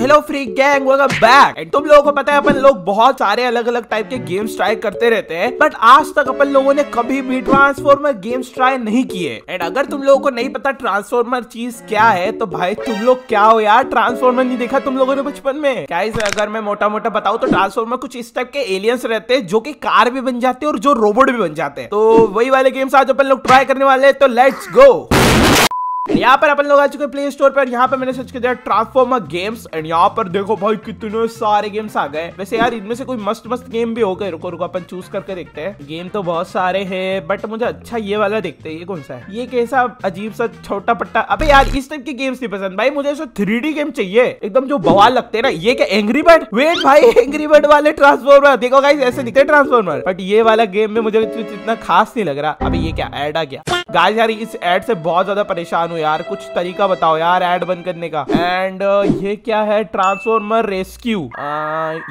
Hello free gang welcome back and तुम लोगों को पता है, अपन लोग बहुत सारे अलग अलग टाइप के गेम्स ट्राई करते रहते हैं बट आज तक अपन लोगों ने कभी भी ट्रांसफॉर्मर गेम्स ट्राई नहीं किए। एंड अगर तुम लोगों को नहीं पता ट्रांसफॉर्मर चीज़ क्या है तो भाई तुम लोग क्या हो यार? ट्रांसफॉर्मर नहीं देखा तुम लोगों ने बचपन में? क्या अगर मैं मोटा मोटा बताऊँ तो ट्रांसफॉर्मर कुछ इस टाइप के एलियंस रहते हैं, जो की कार भी बन जाते हैं और जो रोबोट भी बन जाते हैं। तो वही वाले गेम्स आज अपन लोग ट्राई करने वाले तो लेट्स गो यहाँ पर अपन लोग आ चुके प्ले स्टोर पर। यहाँ पर मैंने सर्च किया ट्रांसफॉर्मर गेम्स एंड यहाँ पर देखो भाई कितने सारे गेम्स आ गए। वैसे यार इनमें से कोई मस्त मस्त गेम भी हो गए। रुको रुको, अपन चूज़ करके देखते हैं। गेम तो बहुत सारे हैं बट मुझे अच्छा ये वाला देखते हैं। ये कौन सा है? ये कैसा अजीब सा छोटा पट्टा। अबे यार, इस टाइप की गेम्स नहीं पसंद भाई। मुझे थ्री गेम चाहिए। एकदम जो बवाल लगते है ना। ये क्या एंग्री बर्ड वेट भाई एंग्री बर्ड वाले ट्रांसफॉर्मर देखो गाइस ऐसे दिखते ट्रांसफॉर्मर बट ये वाला गेम में मुझे इतना खास नहीं लग रहा। अभी ये क्या एड गया। गाइस यार, इस एड से बहुत ज़्यादा परेशान हूँ यार। कुछ तरीका बताओ यार एड बंद करने का। एंड ये क्या है? ट्रांसफॉर्मर रेस्क्यू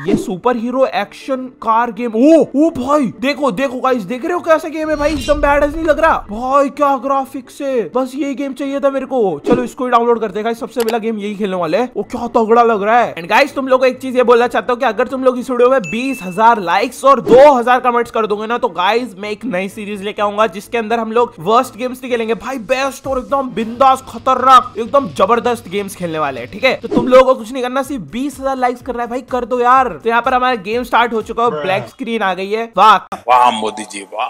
ये super hero action car game ओ ओ भाई, देखो देखो गाइस देख रहे हो कैसा गेम है भाई? एकदम बैड नहीं लग रहा? भाई, क्या ग्राफिक्स है? बस यही गेम चाहिए था मेरे को। चलो, इसको ही डाउनलोड करते हैं सबसे पहला गेम यही खेलने वाले वो क्या तगड़ा लग रहा है? एंड गाइस तुम लोग को एक चीज़ ये बोलना चाहता हूँ कि अगर तुम लोग इस वीडियो में बीस लाइक्स और दो हज़ार कमेंट्स कर दोगे ना तो गाइज़ मैं एक नई सीरीज़ लेके आऊँगा, जिसके अंदर हम लोग वर्स्ट वर्स्ट गेम्स नहीं खेलेंगे। भाई बेस्ट और एकदम बिंदास खतरनाक एकदम ज़बरदस्त गेम्स खेलने वाले हैं ठीक है? तो तुम लोगों को कुछ नहीं करना सिर्फ़ बीस हज़ार लाइक्स कर रहा है। भाई कर दो यार। तो यहाँ पर हमारा गेम स्टार्ट हो चुका है ब्लैक स्क्रीन आ गई है। वाह। वाह मोदी जी वाह।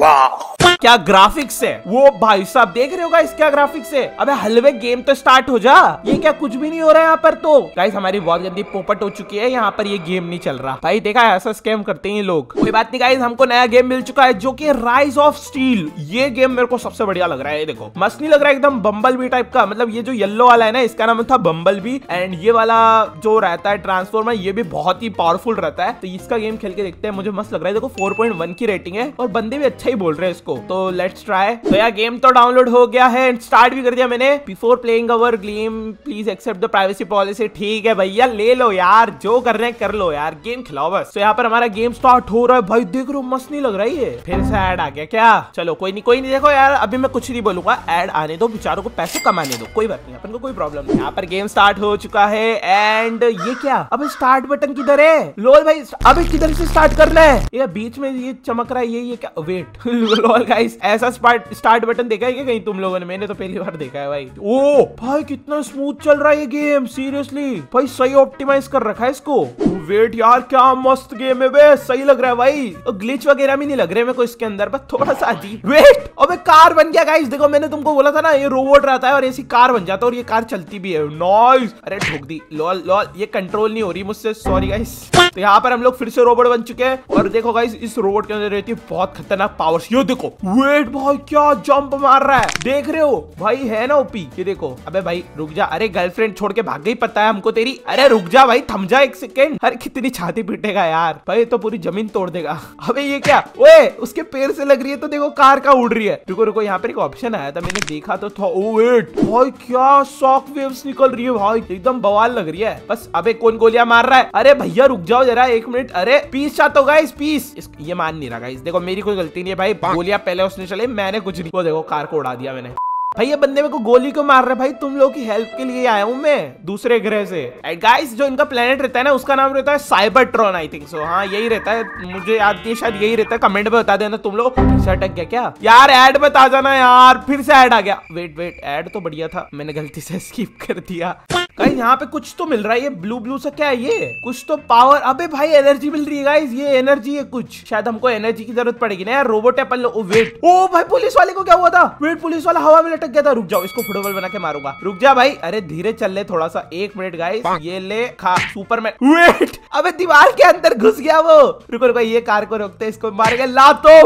क्या ग्राफिक्स है? वो भाई साहब, देख रहे होगा इस क्या ग्राफिक्स है? अबे हलवे गेम तो स्टार्ट हो जा। ये क्या कुछ भी नहीं हो रहा है यहाँ पर तो। गाइस हमारी बहुत गंदी पोपट हो चुकी है, यहाँ पर ये गेम नहीं चल रहा। भाई, देखा है, ऐसा स्कैम करते हैं लोग। कोई बात नहीं गाइस हमको नया गेम मिल चुका है, जो की राइज ऑफ़ स्टील ये गेम मेरे को सबसे बढ़िया लग रहा है देखो। मस्त नहीं लग रहा है एकदम बम्बल बी टाइप का? मतलब ये जो येलो वाला है ना, इसका नाम था बम्बल बी एंड ये वाला जो रहता है ट्रांसफॉर्मर ये भी बहुत ही पावरफुल रहता है। तो इसका गेम खेल के देखते हैं, मुझे मस्त लग रहा है। देखो फोर की रेटिंग है। और बंदे भी अच्छा ही बोल रहे हैं इसको। तो लेट्स ट्राई तो यार गेम तो डाउनलोड हो गया है स्टार्ट भी कर दिया मैंने। Before playing our game please accept the privacy policy ठीक है भैया, ले लो यार, जो कर रहे हैं कर लो यार। गेम खिलाओ बस। तो यहाँ पर हमारा गेम स्टार्ट हो रहा है। भाई देख रहे मस्त नहीं लग रही है फिर से एड आ गया क्या? चलो, कोई नहीं कोई नहीं, देखो यार, अभी मैं कुछ नहीं बोलूँगा। एड आने दो, बेचारों को पैसे कमाने दो। कोई बात नहीं, अपन को कोई प्रॉब्लम नहीं। यहाँ पर गेम स्टार्ट हो चुका है एंड ये क्या? अब स्टार्ट बटन किधर है? लोल भाई अभी किधर से स्टार्ट करना है? ये बीच में ये चमक रहा है, ये ये क्या? वेट लोल गाइस ऐसा स्टार्ट बटन देखा है क्या कहीं तुम लोगों ने? मैंने तो पहली बार देखा है भाई। ओ, भाई, कितना स्मूथ चल रहा है ये गेम सीरियसली भाई, सही ऑप्टिमाइज कर रखा है इसको। वेट यार, क्या मस्त गेम है बे, सही लग रहा है भाई। ग्लिच वगैरह भी नहीं लग रहे मेरे को इसके अंदर, बस थोड़ा सा अजीब। वेट अबे कार बन गया गाइस देखो मैंने तुमको बोला था ना, ये रोबोट रहता है और ऐसी कार बन जाता है और ये कार चलती भी है। नॉइस अरे ठोक दी। लॉल लॉल ये कंट्रोल नहीं हो रही मुझसे सॉरी गाइस तो यहाँ पर हम लोग फिर से रोबोट बन चुके हैं। और देखो गाइस इस रोबोट के अंदर रहती है बहुत खतरनाक पावर ये देखो वेट भाई, क्या जंप मार रहा है? देख रहे हो? भाई है ना ओपी ये देखो। अबे भाई, रुक जा। अरे गर्लफ्रेंड छोड़ के भाग गई, पता है हमको तेरी? अरे रुक जा भाई, थम जा एक सेकेंड अरे कितनी छाती पीटेगा यार। भाई तो पूरी ज़मीन तोड़ देगा। अबे ये क्या? ओए, उसके पैर से लग रही है तो देखो, कार का उड़ रही है। रुको रुको, यहाँ पर एक ऑप्शन आया था, मैंने देखा तो था। वेट भाई, क्या शॉक वेव्स निकल रही है भाई। एकदम बवाल लग रही है। बस, अबे कौन गोलियाँ मार रहा है? अरे भैया, रुक जाओ जरा एक मिनट। अरे पीस चाहते हो गाइस पीस ये मान नहीं रहा गाइस देखो, मेरी कोई गलती नहीं है भाई गोलियाँ पहले उसने चले मैंने कुछ नहीं। वो देखो कार को उड़ा दिया मैंने। भाई ये बंदे मेरे को गोली को मार रहे भाई? तुम लोग की हेल्प के लिए आया हूँ मैं दूसरे ग्रह से। गाइस जो इनका प्लेनेट रहता है ना उसका नाम रहता है Cybertron I think so हाँ यही रहता है। मुझे याद नहीं शायद यही रहता है। कमेंट में बता देना तुम लोग। फिर अटक गया क्या? यार एड बता जाना यार। फिर से एड आ गया। वेट वेट एड तो बढ़िया था। मैंने गलती से स्किप कर दिया। गाइस यहाँ पे कुछ तो मिल रहा है, ये ब्लू ब्लू सा क्या है ये? कुछ तो पावर अबे भाई एनर्जी मिल रही है गाइस ये एनर्जी है कुछ। शायद हमको एनर्जी की ज़रूरत पड़ेगी ना यार रोबोट एपल ओ वेट ओ, भाई पुलिस वाले को क्या हुआ था? वेट पुलिस वाला हवा में लटक गया था। रुक जाओ, इसको फुटबॉल बना के मारूँगा। रुक जा भाई। अरे, धीरे चल ले थोड़ा सा। एक मिनट गाइस ये ले, खा। सुपर मैन वेट अबे, दीवार के अंदर घुस गया वो। रुको रुको, ये कार को रोकते इसको मारेगा। ला तो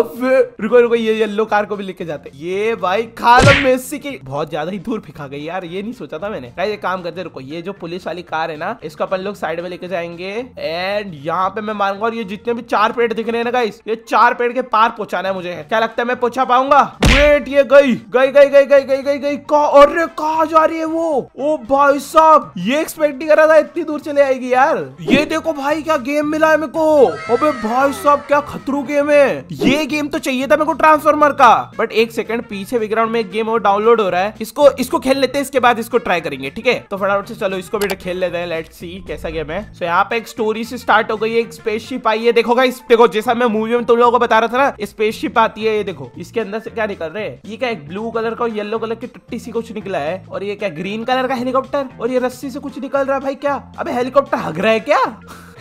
रुको रुको, ये येलो कार को भी लेके जाते ये भाई, खा लो मेसी की बहुत ज़्यादा ही दूर फिका गई यार, ये नहीं सोचा था मैंने। ये काम करते रुको ये जो पुलिस वाली कार है ना, इसको अपन लोग साइड में लेके जाएँगे। एंड यहाँ पे मैं मारूँगा और ये जितने भी चार पेड़ दिख रहे हैं ना गाइस ये चार पेड़ के पार पहुंचाना है मुझे। क्या लगता है मैं पहुँचा पाऊँगा? वेट ये गई गई गई गई गई गई गई गई अरे कहा जा रही है वो? ओ भाई साहब, ये एक्सपेक्ट नहीं कर रहा था इतनी दूर चले आएगी यार। ये देखो भाई, क्या गेम मिला है मेरे को। अबे भाई साहब, क्या खतरू गेम है। ये गेम तो चाहिए था मेरे को ट्रांसफॉर्मर का। बट एक सेकंड पीछे बैकग्राउंड में एक गेम और डाउनलोड हो रहा है। इसको इसको खेल लेते हैं, इसके बाद इसको ट्राई करेंगे, ठीक है? तो फटाफट अच्छा चलो, इसको भी खेल लेते हैं लेट्स सी कैसा गेम है। सो यहाँ पे एक स्टोरी से स्टार्ट हो गई है, एक स्पेसशिप आई है। देखो इस देखो, जैसा मैं मूवी में तुम लोगों को बता रहा था ना स्पेसशिप आती है, ये देखो, इसके अंदर से क्या निकल रहे ये क्या एक ब्लू कलर का येलो कलर की टट्टी सी कुछ निकला है? और ये क्या ग्रीन कलर का हेलीकॉप्टर और ये रस्सी से कुछ निकल रहा है भाई क्या? अबे हेलीकॉप्टर हग रहा है क्या?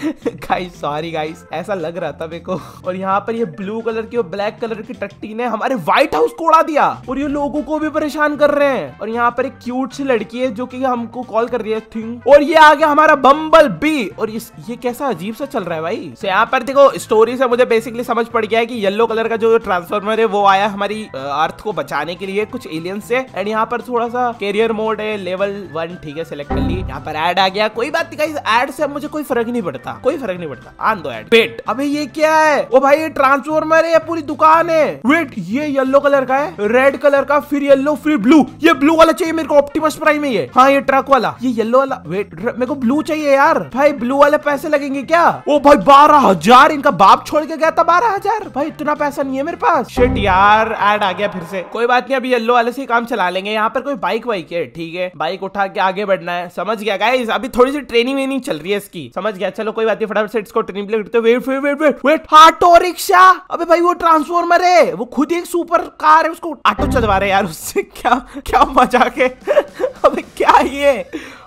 गाइस सॉरी गाइस ऐसा लग रहा था मेरे को। और यहाँ पर ये ब्लू कलर की और ब्लैक कलर की टट्टी ने हमारे व्हाइट हाउस को उड़ा दिया। और ये लोगों को भी परेशान कर रहे हैं। और यहाँ पर एक क्यूट सी लड़की है जो कि हमको कॉल कर रही है थिंग और ये आ गया हमारा बम्बल बी और ये ये कैसा अजीब सा चल रहा है भाई? So, यहाँ पर देखो स्टोरी से मुझे बेसिकली समझ पड़ गया है कि येलो कलर का जो ट्रांसफॉर्मर है वो आया हमारी अर्थ को बचाने के लिए कुछ एलियंस से। एंड यहाँ पर थोड़ा सा कैरियर मोड है लेवल वन ठीक है सिलेक्ट कर ली। यहाँ पर एड आ गया। कोई बात नहीं एड से मुझे कोई फ़र्क नहीं पड़ता। कोई फ़र्क नहीं पड़ता। आन दो एड वेट अबे ये क्या है? ओ भाई, ये ट्रांसफॉर्मर है पूरी दुकान है। वेट ये येलो कलर का है रेड कलर का, फिर येलो फिर ब्लू ये ब्लू वाला चाहिए मेरे को ऑप्टिमस प्राइम है ये। हाँ ये ट्रक वाला। ये येलो वाला वेट मेरे को ब्लू चाहिए यार। भाई ब्लू वाले पैसे लगेंगे क्या? ओ भाई, बारह हज़ार, इनका बाप छोड़ के गया था बारह हज़ार। भाई, इतना पैसा नहीं है मेरे पास। शिट यार एड आ गया फिर से। कोई बात नहीं, अभी येलो वाले से काम चला लेंगे। यहाँ पर कोई बाइक वाइक है, ठीक है। बाइक उठा के आगे बढ़ना है। समझ गया गाइस अभी थोड़ी सी ट्रेनिंग वेनिंग चल रही है इसकी। समझ गया, चलो कोई बात नहीं, फटाफट से इसको ट्रेन पे करते wait wait wait wait wait auto rickshaw अबे भाई, वो ट्रांसफॉर्मर है। वो खुद एक सुपर कार है, उसको ऑटो चलवा रहे यार उससे। क्या क्या मज़ाक है? अबे क्या ये?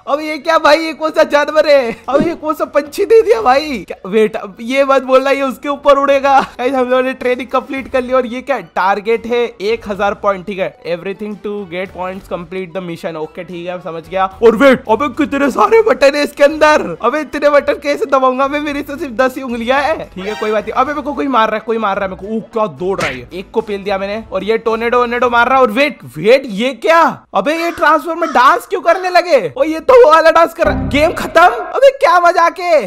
अब ये क्या भाई? ये कौन सा जानवर है? अब ये कौन सा पंछी दे दिया भाई? वेट ये मत बोलना, ये उसके ऊपर उड़ेगा। हम लोगों ने ट्रेनिंग कंप्लीट कर ली और ये क्या टारगेट है? एक हज़ार पॉइंट ठीक है? Everything to get points complete the mission okay ठीक है समझ गया। और वेट, अबे कितने सारे बटन है इसके अंदर? अबे इतने बटन कैसे दबाऊँगा? मैं मेरी तो सिर्फ़ दस ही उंगलियाँ है। ठीक है, कोई बात नहीं। अबे मेरे को कोई मार रहा है, कोई मार रहा है मेरे को। दौड़ रहा है एक को पेल दिया मैंने और ये टोनेडो वोनेडो मार रहा है। और वेट वेट, ये क्या? अबे ये ट्रांसफॉर्मर डांस क्यों करने लगे? और ये तो वो वाला डांस कर रहा गेम खत्म? अबे क्या मज़ा है?